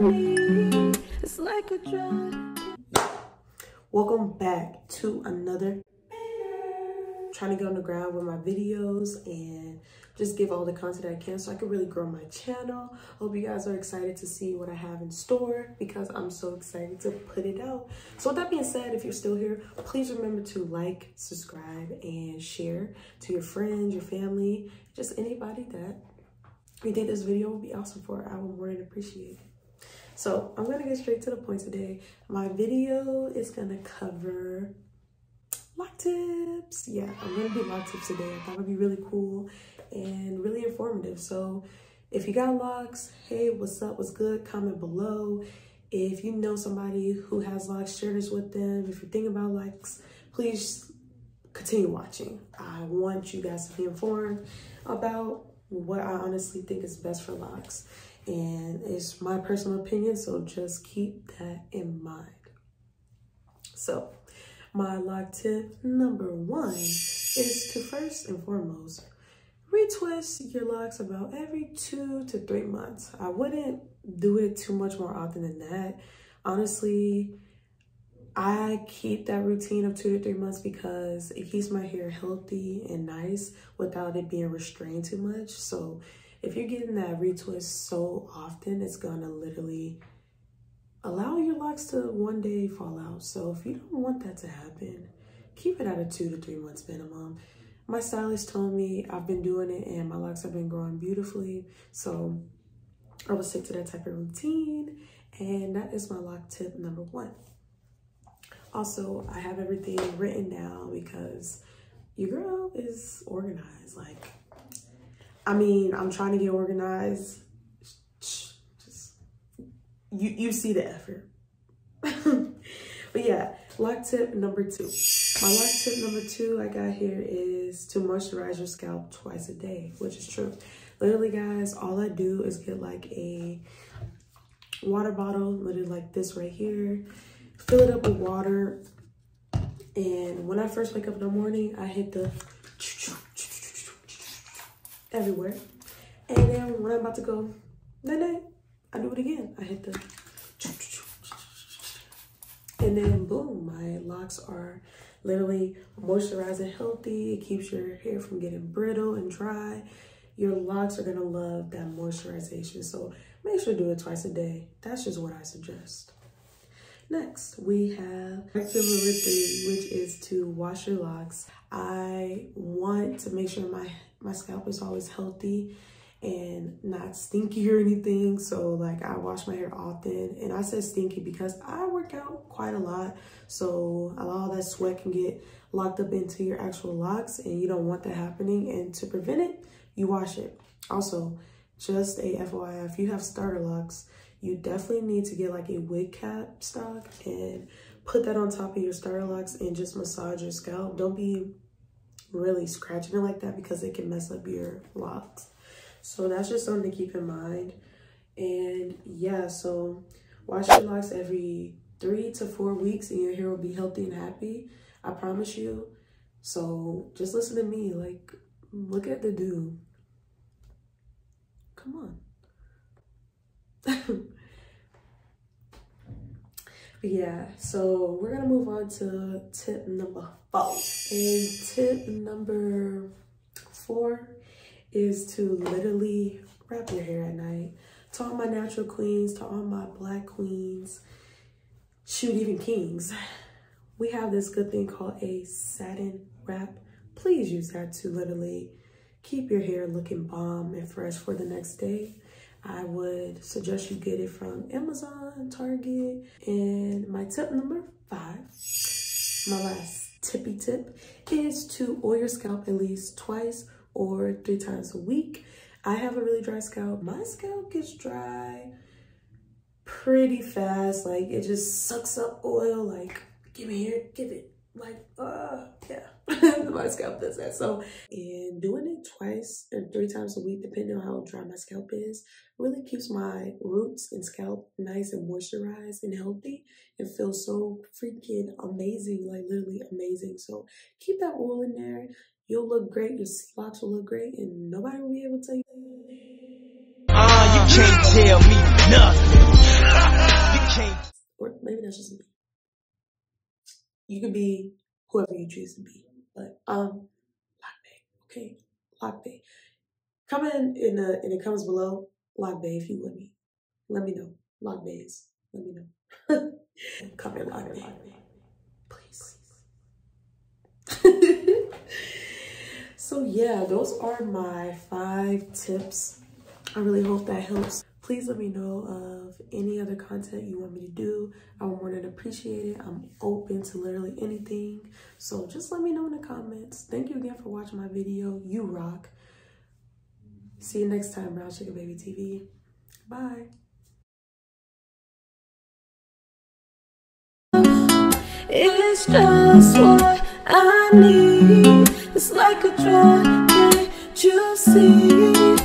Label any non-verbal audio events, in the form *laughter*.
Welcome back to another trying to get on the ground with my videos and just give all the content I can so I can really grow my channel. Hope you guys are excited to see what I have in store because I'm so excited to put it out. So with that being said, if you're still here, please remember to like, subscribe, and share to your friends, your family, just anybody that you think this video will be awesome for. I would more than appreciate it. So I'm gonna get straight to the point today. My video is gonna cover lock tips. Yeah, I'm gonna do lock tips today. I thought it'd be really cool and really informative. So if you got locks, hey, what's up, what's good, comment below. If you know somebody who has locks, share this with them. If you're thinking about locks, please continue watching. I want you guys to be informed about what I honestly think is best for locks. And it's my personal opinion, so just keep that in mind. So, my lock tip number one is to first and foremost, retwist your locks about every two to three months. I wouldn't do it too much more often than that. Honestly, I keep that routine of two to three months because it keeps my hair healthy and nice without it being restrained too much. So if you're getting that retwist so often, it's gonna literally allow your locks to one day fall out. So if you don't want that to happen, keep it at a two to three months minimum. My stylist told me I've been doing it and my locks have been growing beautifully. So I will stick to that type of routine. And that is my lock tip number one. Also, I have everything written down because your girl is organized. Like, I mean, I'm trying to get organized. Just you you see the effort. *laughs* but yeah, lock tip number two. My lock tip number two I got here is to moisturize your scalp twice a day, which is true. Literally, guys, all I do is get like a water bottle, literally like this right here, fill it up with water. And when I first wake up in the morning, I hit the everywhere. And then when I'm about to go night, I do it again. I hit the and then boom, my locks are literally moisturized and healthy. It keeps your hair from getting brittle and dry. Your locks are gonna love that moisturization. So make sure to do it twice a day. That's just what I suggest. Next, we have tip number three, which is to wash your locks. I want to make sure my, my scalp is always healthy and not stinky or anything. So like I wash my hair often and I said stinky because I work out quite a lot. So a lot of that sweat can get locked up into your actual locks and you don't want that happening. And to prevent it, you wash it. Also, just a FYI, if you have starter locks, you definitely need to get like a wig cap stock and put that on top of your starter locks and just massage your scalp. Don't be really scratching it like that because it can mess up your locks. So that's just something to keep in mind. And yeah, so wash your locks every three to four weeks and your hair will be healthy and happy. I promise you. So just listen to me. Like, look at the dude. Come on. But yeah, so we're gonna move on to tip number four. And tip number four is to literally wrap your hair at night. To all my natural queens, to all my black queens, shoot, even kings, we have this good thing called a satin wrap. Please use that to literally keep your hair looking bomb and fresh for the next day. I would suggest you get it from Amazon, Target. And my tip number five, my last tippy tip, is to oil your scalp at least twice or three times a week. I have a really dry scalp. My scalp gets dry pretty fast. Like it just sucks up oil. Like give me here, give it. Like, uh, yeah, *laughs* my scalp does that. So, and doing it twice and three times a week, depending on how dry my scalp is, really keeps my roots and scalp nice and moisturized and healthy It feels so freaking amazing, like literally amazing. So keep that oil in there. You'll look great. Your locks will look great, and nobody will be able to tell you. Ah, uh, you can't tell me nothing. You can be whoever you choose to be, but um, Lock Bay, okay, Lock Bay. Comment in the in the comments below, Lock Bay, if you with me. Let me know. Lock Bays, let me know. *laughs* Comment Lock Bay, please. *laughs* so yeah, those are my five tips. I really hope that helps. Please let me know of any other content you want me to do. I would more than appreciate it. I'm open to literally anything. So just let me know in the comments. Thank you again for watching my video. You rock. See you next time, Brown Sugar Baby TV. Bye. It's just what I need. It's like a drug, can't you see?